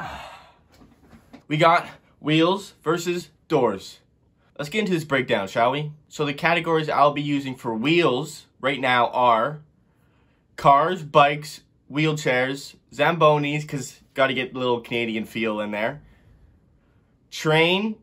We got wheels versus doors. Let's get into this breakdown, shall we? So the categories I'll be using for wheels right now are cars, bikes, wheelchairs, Zambonis, because got to get a little Canadian feel in there, train,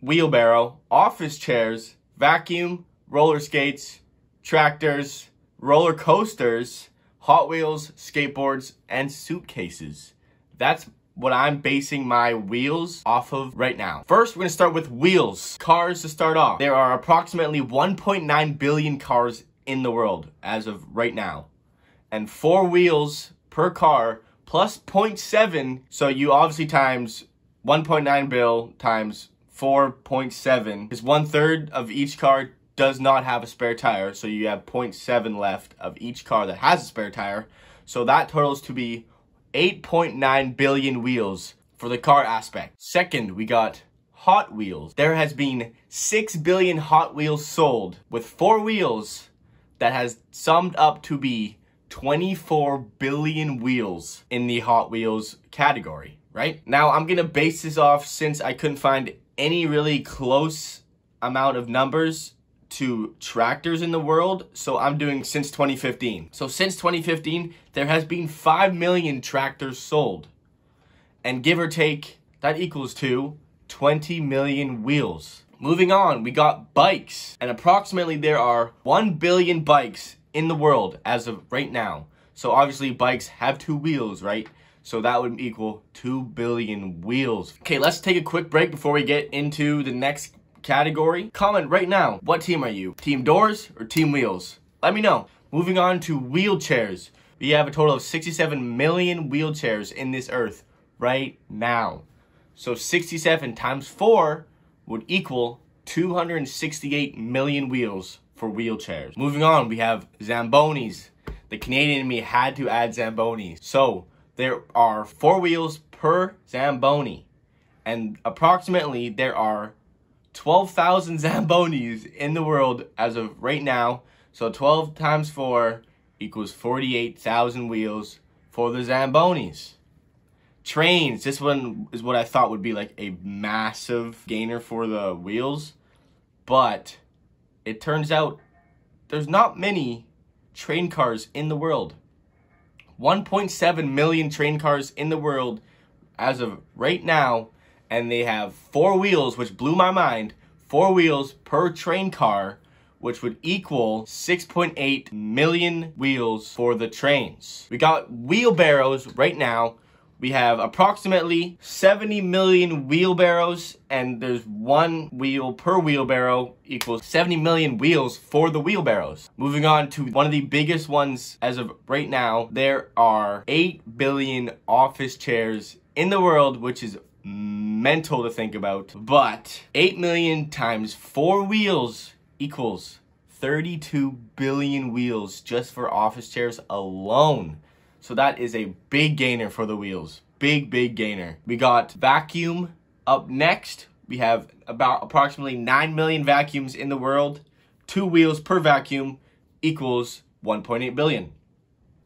wheelbarrow, office chairs, vacuum, roller skates, tractors, roller coasters, Hot Wheels, skateboards, and suitcases. That's what I'm basing my wheels off of right now. First, we're gonna start with wheels. Cars to start off. There are approximately 1.9 billion cars in the world as of right now. And four wheels per car plus 0.7, so you obviously times 1.9 bill times 4.7 is one third of each car does not have a spare tire, so you have 0.7 left of each car that has a spare tire. So that totals to be 8.9 billion wheels for the car aspect. Second, we got Hot Wheels. There has been 6 billion Hot Wheels sold with four wheels that has summed up to be 24 billion wheels in the Hot Wheels category, right? Now, I'm to base this off since I couldn't find any really close amount of numbers to tractors in the world. So I'm doing since 2015. So since 2015, there has been 5 million tractors sold. And give or take, that equals to 20 million wheels. Moving on, we got bikes. And approximately there are 1 billion bikes in the world as of right now. So obviously bikes have two wheels, right? So that would equal 2 billion wheels. Okay, let's take a quick break before we get into the next category. Comment right now, what team are you? Team doors or team wheels? Let me know. Moving on to wheelchairs. We have a total of 67 million wheelchairs in this earth right now. So 67 times 4 would equal 268 million wheels for wheelchairs. Moving on, we have Zambonis. The Canadian in me had to add Zambonis. So there are four wheels per Zamboni. And approximately there are 12,000 Zambonis in the world as of right now. So 12 times 4 equals 48,000 wheels for the Zambonis. Trains, this one is what I thought would be like a massive gainer for the wheels. But it turns out there's not many train cars in the world. 1.7 million train cars in the world as of right now and they have four wheels, which blew my mind. Four wheels per train car, which would equal 6.8 million wheels for the trains. We got wheelbarrows right now. We have approximately 70 million wheelbarrows, and there's one wheel per wheelbarrow equals 70 million wheels for the wheelbarrows. Moving on to one of the biggest ones as of right now, there are 8 billion office chairs in the world, which is mental to think about. But 8 million times 4 wheels equals 32 billion wheels just for office chairs alone. So that is a big gainer for the wheels. Big, big gainer. We got vacuum up next. We have about approximately 9 million vacuums in the world. Two wheels per vacuum equals 1.8 billion.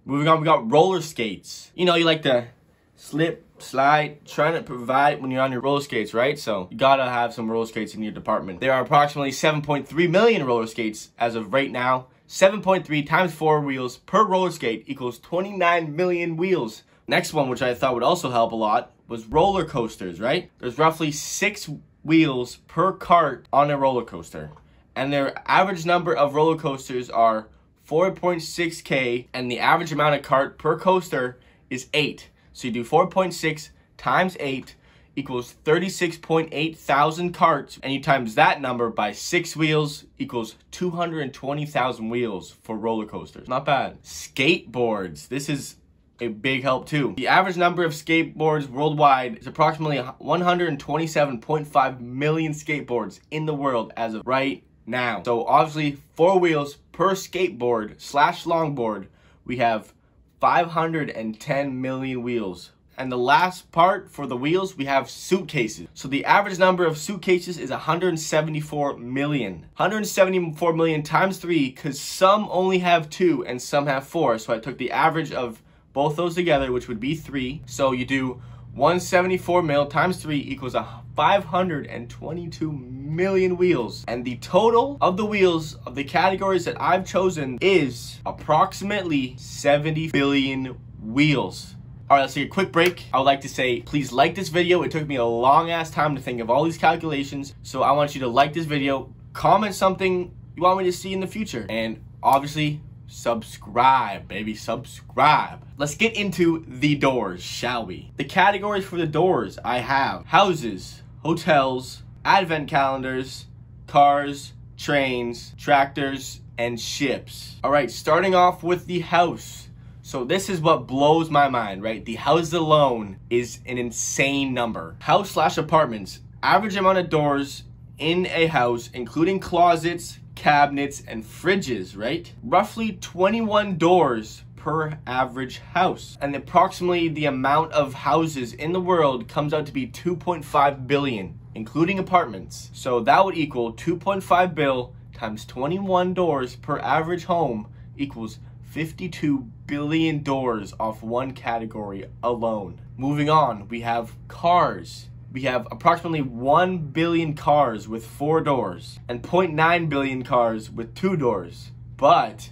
Moving on, we got roller skates. You know, you like to slip, slide, trying to provide when you're on your roller skates, right? So you gotta have some roller skates in your department. There are approximately 7.3 million roller skates as of right now. 7.3 times 4 wheels per roller skate equals 29 million wheels. Next one, which I thought would also help a lot, was roller coasters, right? There's roughly 6 wheels per cart on a roller coaster. And their average number of roller coasters are 4.6k, and the average amount of cart per coaster is 8. So you do 4.6 times 8 equals 36.8 thousand carts, and you times that number by six wheels equals 220,000 wheels for roller coasters. Not bad. Skateboards. This is a big help too. The average number of skateboards worldwide is approximately 127.5 million skateboards in the world as of right now. So obviously four wheels per skateboard slash longboard, we have 510 million wheels. And the last part for the wheels, we have suitcases. So the average number of suitcases is 174 million. 174 million times three, because some only have two and some have four. So I took the average of both those together, which would be three. So you do 174 mil times 3 equals a 522 million wheels. And the total of the wheels of the categories that I've chosen is approximately 70 billion wheels. Alright, let's take a quick break. I would like to say, please like this video. It took me a long ass time to think of all these calculations. So I want you to like this video, comment something you want me to see in the future. And obviously, subscribe, baby, subscribe. Let's get into the doors, shall we? The categories for the doors I have houses, hotels, advent calendars, cars, trains, tractors, and ships. All right, starting off with the house. So this is what blows my mind, right? The house alone is an insane number. House slash apartments, average amount of doors in a house, including closets, cabinets, and fridges, right? Roughly 21 doors per average house. And approximately the amount of houses in the world comes out to be 2.5 billion, including apartments. So that would equal 2.5 bill times 21 doors per average home equals 52 billion doors off one category alone. Moving on, we have cars. We have approximately 1 billion cars with four doors and 0.9 billion cars with two doors. But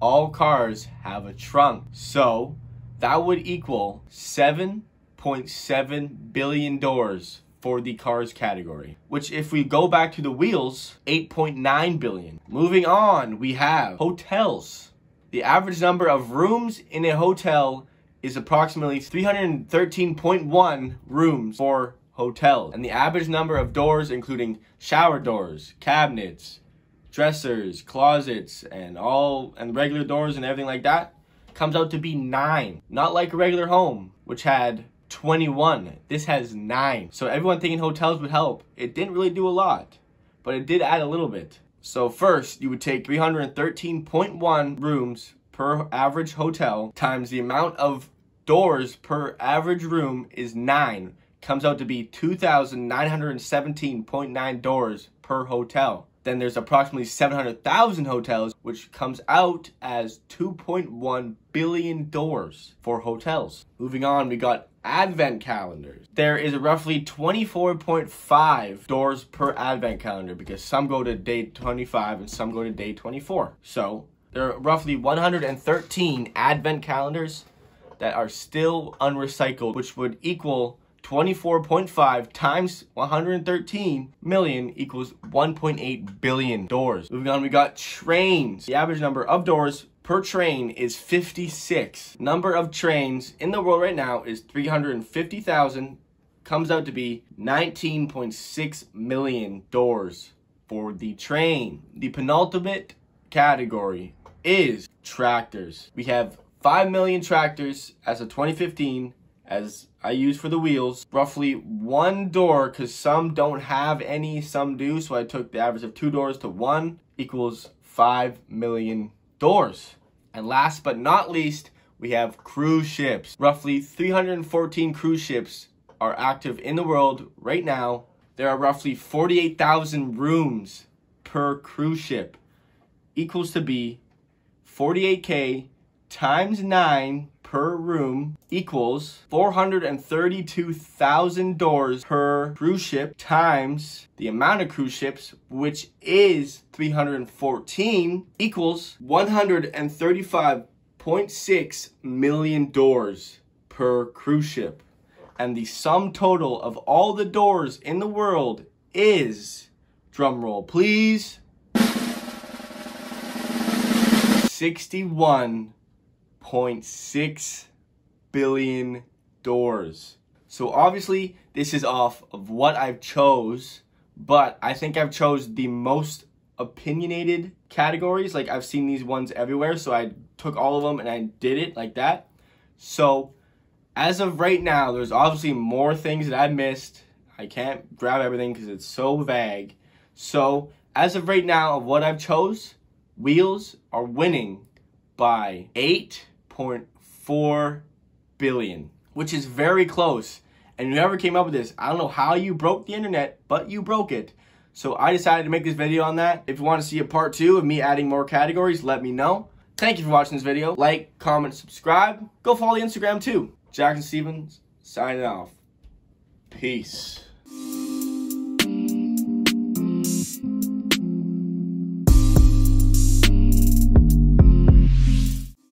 all cars have a trunk. So that would equal 7.7 billion doors for the cars category, which if we go back to the wheels, 8.9 billion. Moving on, we have hotels. The average number of rooms in a hotel is approximately 313.1 rooms for hotels. And the average number of doors, including shower doors, cabinets, dressers, closets, and all and regular doors and everything like that, comes out to be nine. Not like a regular home, which had 21. This has nine. So everyone thinking hotels would help. It didn't really do a lot, but it did add a little bit. So first, you would take 313.1 rooms per average hotel times the amount of doors per average room is 9. Comes out to be 2,917.9 doors per hotel. Then there's approximately 700,000 hotels, which comes out as 2.1 billion doors for hotels. Moving on, we got advent calendars. There is roughly 24.5 doors per advent calendar because some go to day 25 and some go to day 24. So there are roughly 113 advent calendars that are still unrecycled, which would equal 24.5 times 113 million equals 1.8 billion doors. Moving on, we got trains. The average number of doors per train is 56. Number of trains in the world right now is 350,000. Comes out to be 19.6 million doors for the train. The penultimate category is tractors. We have 5 million tractors as of 2015 as I use for the wheels. Roughly one door, because some don't have any, some do. So I took the average of two doors to one equals 5 million doors. And last but not least, we have cruise ships. Roughly 314 cruise ships are active in the world right now. There are roughly 48,000 rooms per cruise ship. Equals to be 48K times 9 per room equals 432,000 doors per cruise ship times the amount of cruise ships, which is 314, equals 135.6 million doors per cruise ship. And the sum total of all the doors in the world is, drumroll please, 61.6 billion doors. So obviously this is off of what I've chose, but I think I've chose the most opinionated categories. Like I've seen these ones everywhere, so I took all of them and I did it like that. So as of right now, there's obviously more things that I missed. I can't grab everything because it's so vague. So as of right now, of what I've chose, Wheels are winning by 8.4 billion, which is very close. And whoever came up with this, I don't know how you broke the internet, but you broke it. So I decided to make this video on that. If you want to see a part two of me adding more categories, let me know. Thank you for watching this video. Like, comment, subscribe. Go follow the Instagram too. Jackson Stephens signing off. Peace.